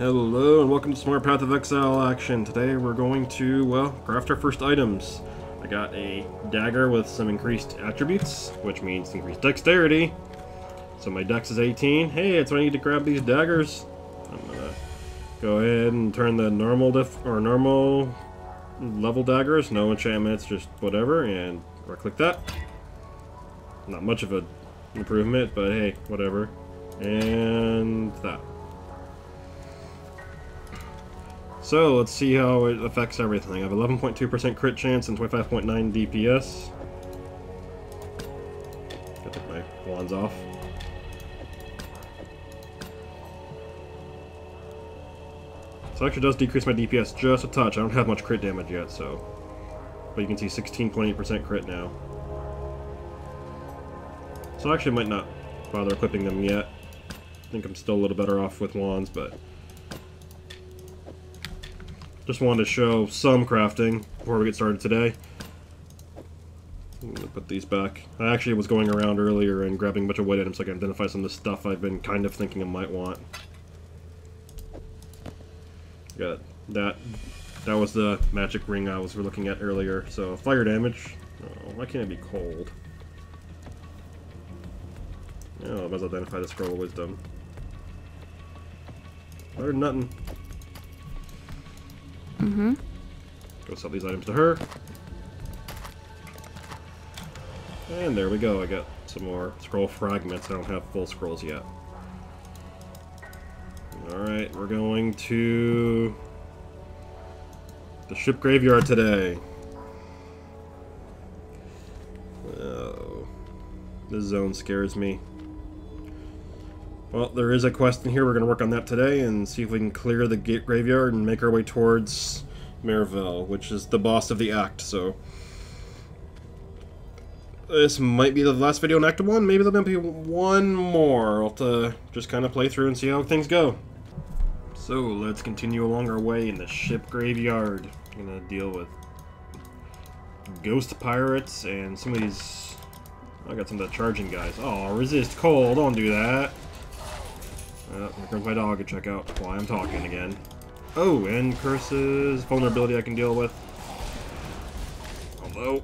Hello and welcome to Smart Path of Exile action. Today we're going to, well, craft our first items. I got a dagger with some increased attributes, which means increased dexterity. So my dex is 18. Hey, that's when I need to grab these daggers. I'm gonna go ahead and turn the normal diff or normal level daggers, no enchantments, just whatever, and right click that. Not much of an improvement, but hey, whatever. And that. So let's see how it affects everything. I have 11.2% crit chance and 25.9 DPS. Gotta take my wands off. So actually does decrease my DPS just a touch. I don't have much crit damage yet, so... But you can see 16.8% crit now. So I actually might not bother equipping them yet. I think I'm still a little better off with wands, but... Just wanted to show some crafting before we get started today. put these back. I actually was going around earlier and grabbing a bunch of white items so I can identify some of the stuff I've been kind of thinking I might want. Got that. That was the magic ring I was looking at earlier. So fire damage. Oh, why can't it be cold? Oh, I must identify the scroll of wisdom. Than nothing. Mm-hmm. Go sell these items to her. And there we go, I got some more scroll fragments. I don't have full scrolls yet. Alright, we're going to the ship graveyard today. Oh, this zone scares me. Well, there is a quest in here. We're going to work on that today and see if we can clear the gate graveyard and make our way towards Merveil, which is the boss of the act, so... This might be the last video in Act 1. Maybe there'll be one more. I'll have to just kind of play through and see how things go. So, let's continue along our way in the ship graveyard. I'm gonna deal with ghost pirates and some of these... I got some of the charging guys. Oh, resist cold. Don't do that. Uh, here comes my dog to check out why I'm talking again. Oh, and curses, vulnerability I can deal with. Although,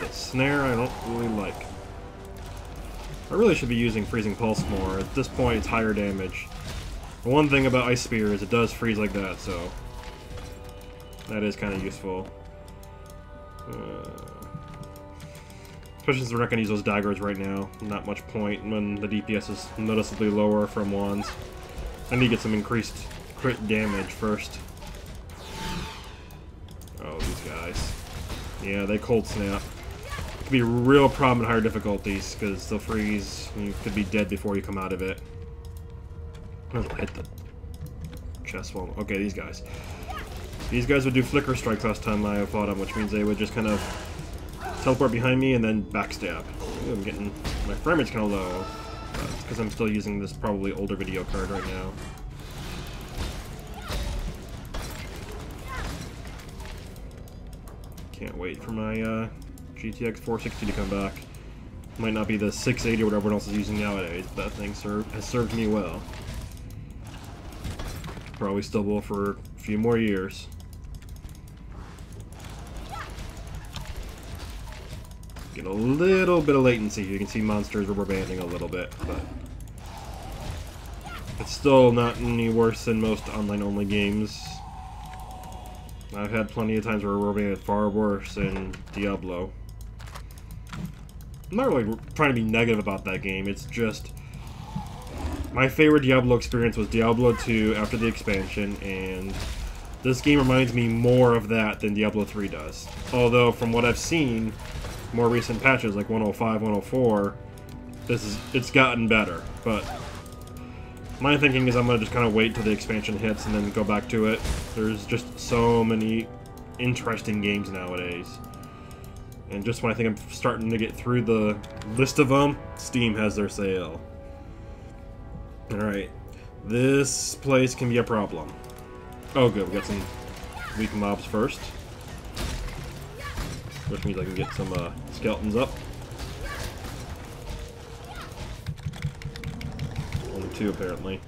the snare I don't really like. I really should be using Freezing Pulse more. At this point, it's higher damage. The one thing about Ice Spear is it does freeze like that, so that is kind of useful. Uh, Especially since we're not going to use those daggers right now. Not much point when the DPS is noticeably lower from wands. I need to get some increased crit damage first. Oh, these guys. Yeah, they cold snap. It could be a real problem in higher difficulties, because they'll freeze, you could be dead before you come out of it. Hit the chest wall. Okay, these guys. These guys would do flicker strikes last time I fought them, which means they would just kind of teleport behind me and then backstab. Ooh, I'm getting my frame rate's kind of low. Because I'm still using this probably older video card right now. Can't wait for my uh, GTX 460 to come back. Might not be the 680 or whatever everyone else is using nowadays, but that thing has served me well. Probably still will for a few more years. Get a little bit of latency. You can see monsters rubber banding a little bit, but it's still not any worse than most online-only games. I've had plenty of times where rubber banded far worse than Diablo. I'm not really trying to be negative about that game. It's just my favorite Diablo experience was Diablo 2 after the expansion, and this game reminds me more of that than Diablo 3 does. Although, from what I've seen, more recent patches like 105, 104, this is it's gotten better. But my thinking is I'm gonna just kind of wait till the expansion hits and then go back to it. There's just so many interesting games nowadays. And just when I think I'm starting to get through the list of them, Steam has their sale. Alright. This place can be a problem. Oh good, we got some weak mobs first which means I can get some uh, skeletons up. Only two, apparently.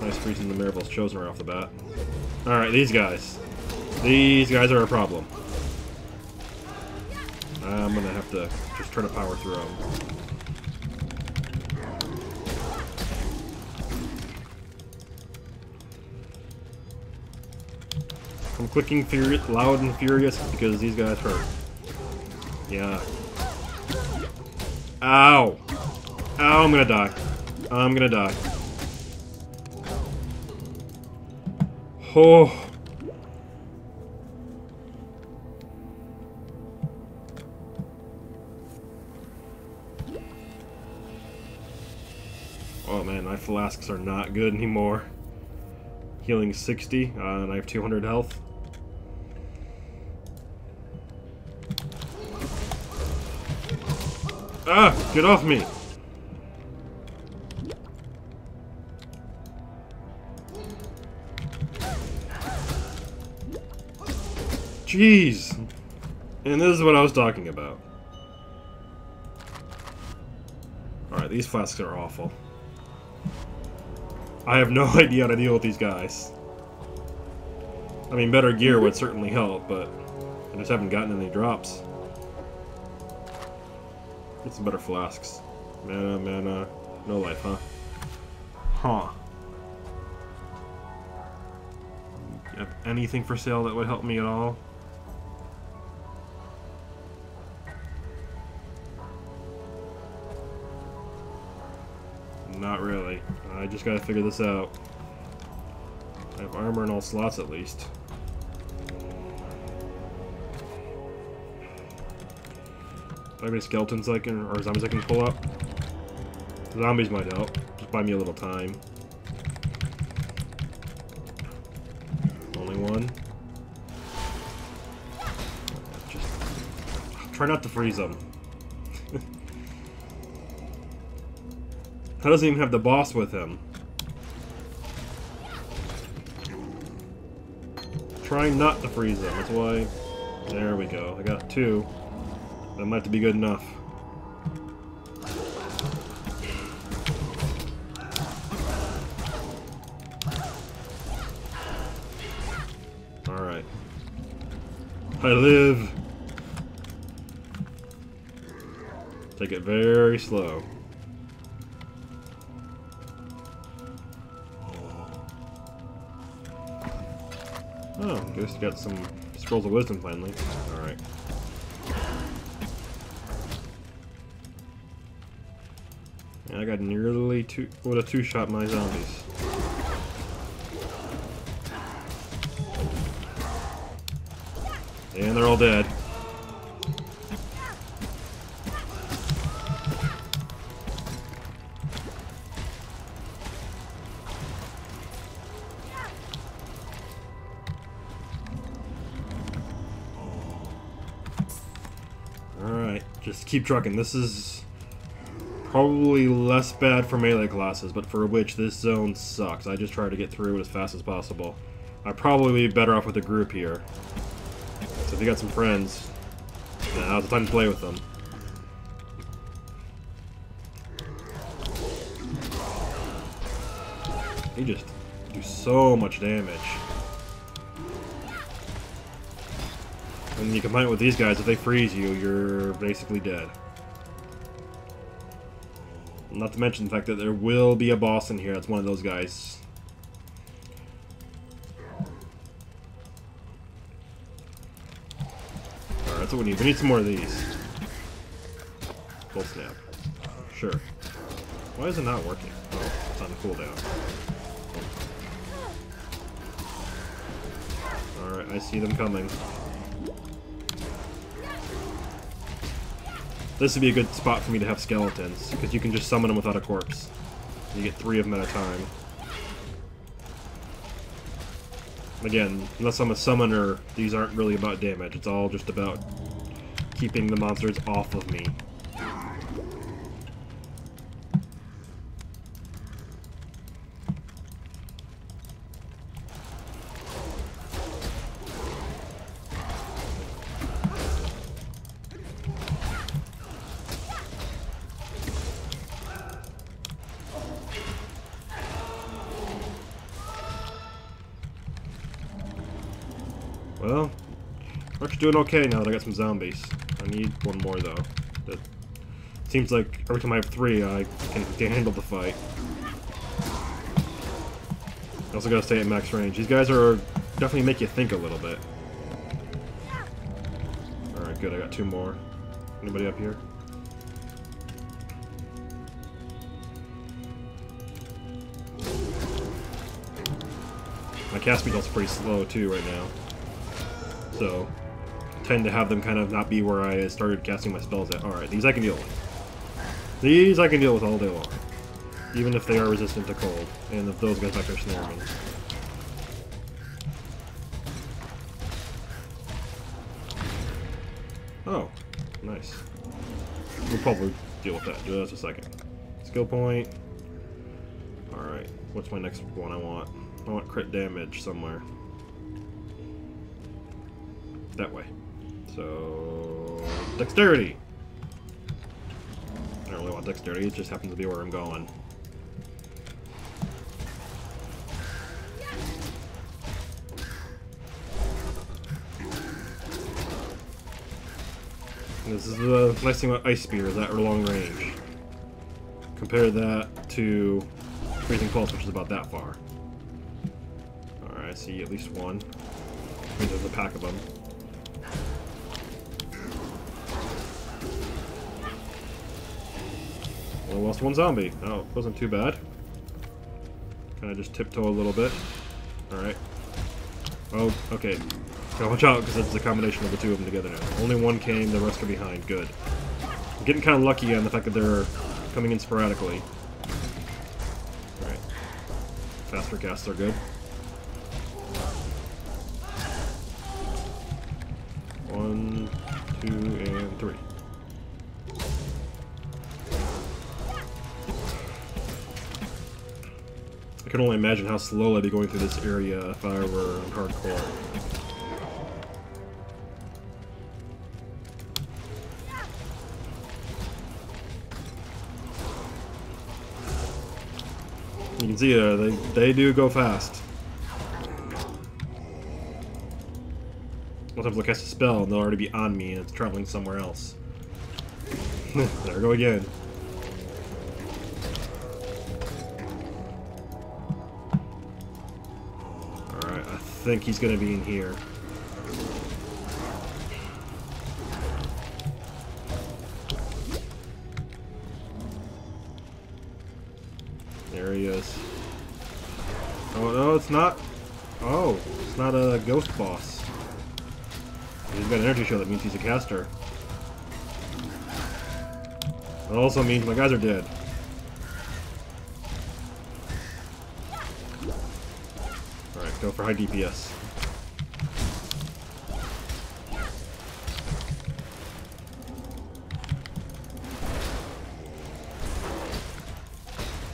Nice freezing the miracles chosen right off the bat. Alright, these guys. These guys are a problem. I'm gonna have to just try to power through them. Clicking furious, loud and furious because these guys hurt. Yeah. Ow! Ow, I'm gonna die. I'm gonna die. Oh. Oh man, my flasks are not good anymore. Healing 60, uh, and I have 200 health. Ah! Get off me! Jeez! And this is what I was talking about. Alright, these flasks are awful. I have no idea how to deal with these guys. I mean, better gear would certainly help, but I just haven't gotten any drops. Get some better flasks. Mana, mana. No life, huh? Huh. Have anything for sale that would help me at all? Not really. I just gotta figure this out. I have armor in all slots at least. I have any skeletons I can, or zombies I can pull up? Zombies might help. Just buy me a little time. Only one. Just try not to freeze them. How doesn't even have the boss with him? Trying not to freeze them. That's why. There we go. I got two. That might have to be good enough. Alright. I live. Take it very slow. Oh, guess got some scrolls of wisdom finally. Alright. I got nearly two would have two shot my zombies. And they're all dead. Alright, just keep trucking. This is probably less bad for melee classes, but for which this zone sucks. I just try to get through it as fast as possible. I'd probably be better off with a group here. So if you got some friends, now's the time to play with them. They just do so much damage. And you combine it with these guys, if they freeze you, you're basically dead. Not to mention the fact that there will be a boss in here that's one of those guys. Alright, that's what we need. We need some more of these. Full snap. Sure. Why is it not working? Oh, it's on cooldown. Alright, I see them coming. This would be a good spot for me to have skeletons, because you can just summon them without a corpse. You get three of them at a time. Again, unless I'm a summoner, these aren't really about damage. It's all just about keeping the monsters off of me. Well, we're actually doing okay now that I got some zombies. I need one more, though. That seems like every time I have three, I can, handle the fight. I also gotta stay at max range. These guys are definitely make you think a little bit. Alright, good. I got two more. Anybody up here? My cast speed pretty slow too right now. So, tend to have them kind of not be where I started casting my spells at. Alright, these I can deal with. These I can deal with all day long. Even if they are resistant to cold. And if those guys back there snare me. Oh, nice. We'll probably deal with that just a second. Skill point. Alright, what's my next one I want? I want crit damage somewhere. That way. So... Dexterity! I don't really want dexterity, it just happens to be where I'm going. This is the nice thing about Ice Spear, is that long range. Compare that to Freezing Pulse, which is about that far. Alright, I see at least one. I mean, there's a pack of them. Oh, lost one zombie. Oh, wasn't too bad. Kind of just tiptoe a little bit. Alright. Oh, okay. Gotta watch out, because it's a combination of the two of them together now. Only one came, the rest are behind. Good. I'm getting kind of lucky on the fact that they're coming in sporadically. Alright. Faster casts are good. One, two, and three. I can only imagine how slow I'd be going through this area if I were hardcore. You can see uh, they, they do go fast. Sometimes I'll cast a spell and they'll already be on me and it's traveling somewhere else. there we go again. Think he's gonna be in here. There he is. Oh, no, it's not. Oh, it's not a ghost boss. He's got an energy shield, that means he's a caster. That also means my guys are dead. Go for high DPS.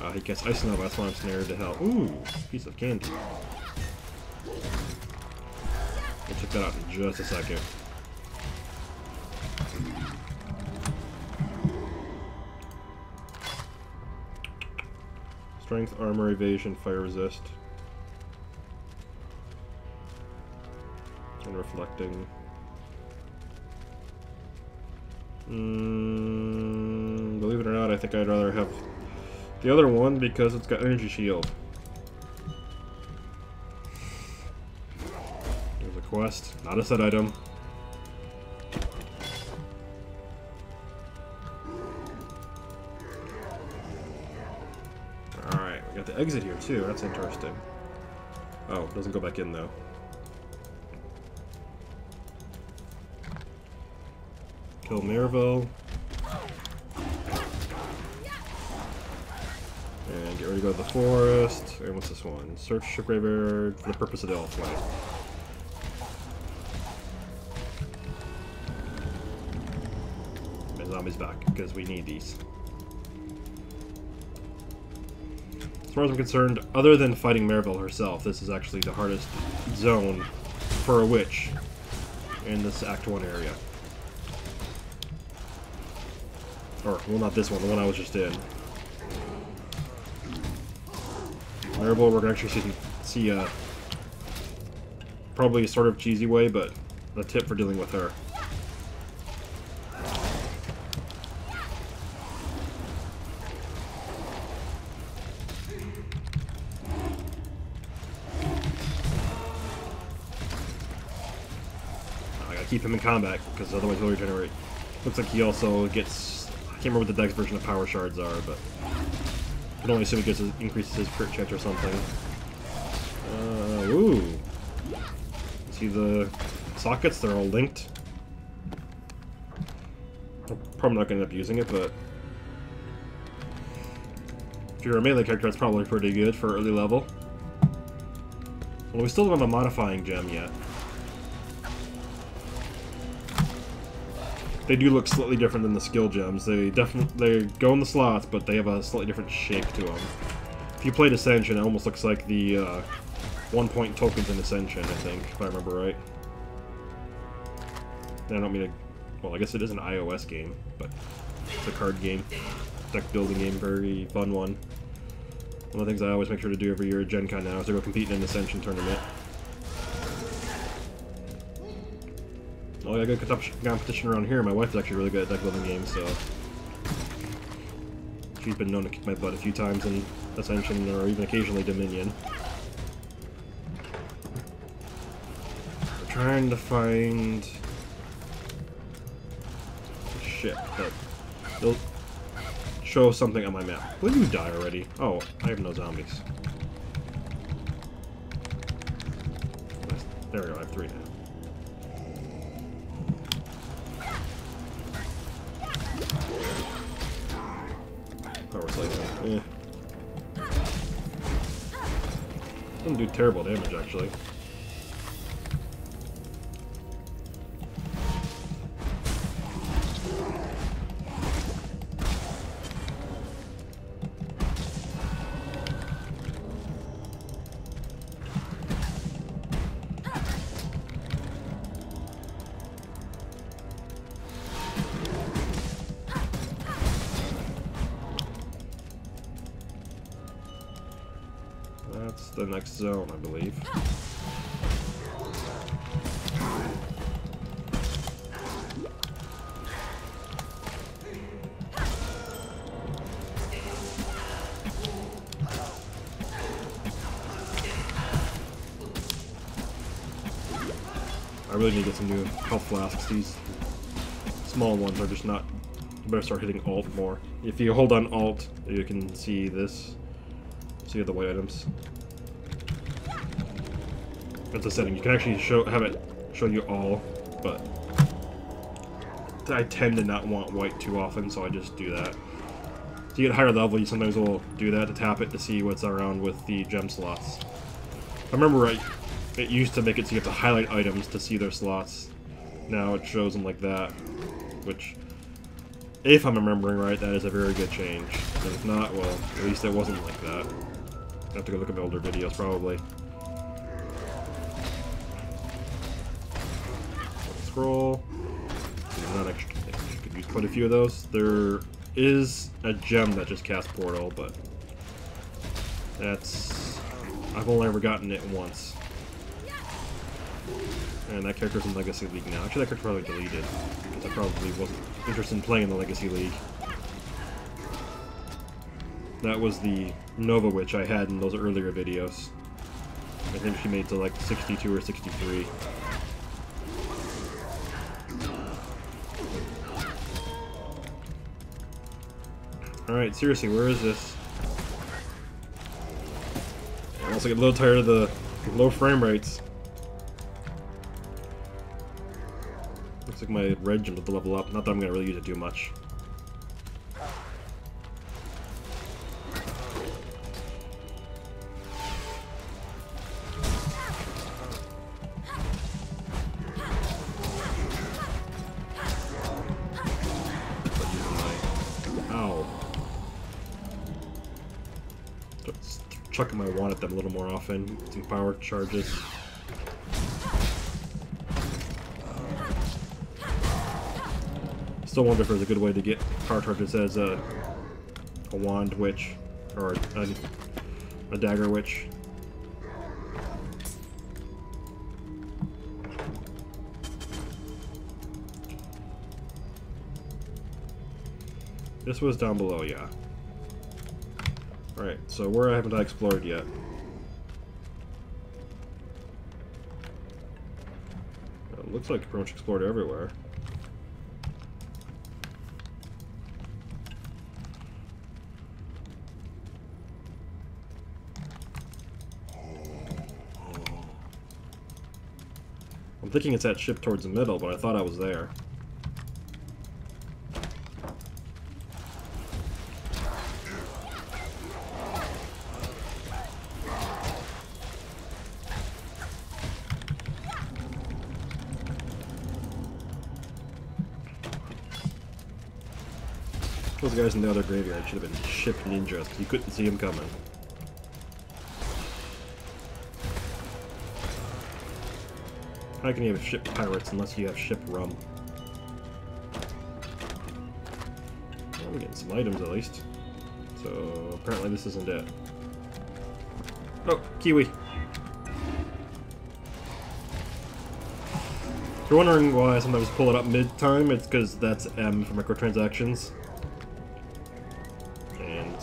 Uh, he gets Ice Nova, that's why I'm snared to hell. Ooh, piece of candy. We'll check that out in just a second. Strength, armor, evasion, fire resist. Reflecting. Mm, believe it or not, I think I'd rather have the other one because it's got energy shield. There's a quest, not a set item. Alright, we got the exit here too, that's interesting. Oh, doesn't go back in though. Kill. And get ready to go to the forest. And what's this one? Search ship graveyard for the purpose of the elf way. And zombies back, because we need these. As far as I'm concerned, other than fighting Merveil herself, this is actually the hardest zone for a witch in this Act 1 area. Or, well, not this one, the one I was just in. Merveil, we're gonna actually see, see uh, probably a sort of cheesy way, but a tip for dealing with her. I gotta keep him in combat, because otherwise he'll regenerate. Looks like he also gets... Can't remember what the dex version of power shards are, but... I can only assume he gets increases his crit chance or something. Uh, ooh. See the sockets? They're all linked. I'm probably not going to end up using it, but... If you're a melee character, that's probably pretty good for early level. Well, we still don't have a modifying gem yet. They do look slightly different than the skill gems. They definitely they go in the slots, but they have a slightly different shape to them. If you played Ascension, it almost looks like the uh, one-point tokens in Ascension, I think, if I remember right. I don't mean to... Well, I guess it is an iOS game, but it's a card game. Deck building game, very fun one. One of the things I always make sure to do every year at Gen Con now is to go compete in an Ascension tournament. Oh, I got good competition around here. My wife's actually really good at deck building games, so... She's been known to kick my butt a few times in Ascension, or even occasionally Dominion. trying to find... Shit, but... They'll show something on my map. Will you die already? Oh, I have no zombies. There we go, I have three now. Power cycle. Eh. Doesn't do terrible damage, actually. Next zone, I believe. I really need to get some new health flasks. These small ones are just not... You better start hitting Alt more. If you hold on Alt, you can see this. See the white items. That's a setting. You can actually show have it show you all, but I tend to not want white too often, so I just do that. To get higher level, you sometimes will do that to tap it to see what's around with the gem slots. I remember right, it used to make it so you have to highlight items to see their slots. Now it shows them like that, which, if I'm remembering right, that is a very good change. And if not, well, at least it wasn't like that. I have to go look at my older videos, probably. Scroll. Extra. You could use quite a few of those. There is a gem that just casts Portal, but that's... I've only ever gotten it once. And that character's in Legacy League now. Actually, that character probably deleted, because I probably wasn't interested in playing in the Legacy League. That was the Nova Witch I had in those earlier videos. I think she made to like 62 or 63. Alright, seriously, where is this? I also get a little tired of the low frame rates. Looks like my red gem to level up. Not that I'm to really use it too much. Chucking my wand at them a little more often. Some power charges. Still wonder if there's a good way to get power charges as a, a wand witch or a, a dagger witch. This was down below, yeah. Alright, so where haven't I explored yet? It looks like I pretty much explored everywhere. I'm thinking it's that ship towards the middle, but I thought I was there. Those guys in the other graveyard should have been ship ninjas. You couldn't see them coming. How can you have ship pirates unless you have ship rum? Well, I'm getting some items at least. So apparently this isn't it. Oh, Kiwi. If you're wondering why I sometimes pull it up mid-time, it's because that's M for microtransactions.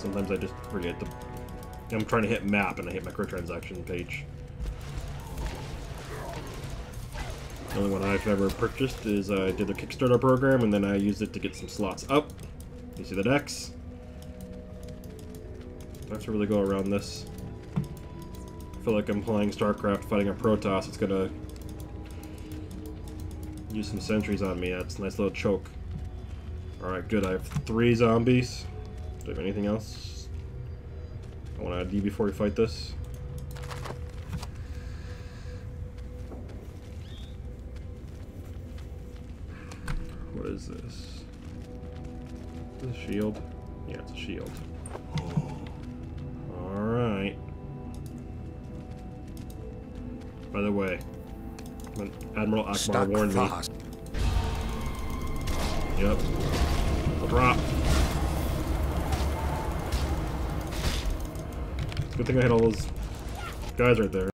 Sometimes I just forget to... I'm trying to hit map and I hit microtransaction page. The only one I've ever purchased is I did the Kickstarter program and then I used it to get some slots up. You see the decks? I have to really go around this. I feel like I'm playing StarCraft fighting a Protoss. It's gonna use some sentries on me. That's a nice little choke. Alright, good. I have three zombies. Do I have anything else? I want to ID before we fight this. What is this? Is this a shield? Yeah, it's a shield. Alright. By the way, Admiral Ackbar warned me. Yep. I'll drop. Good thing I had all those guys right there.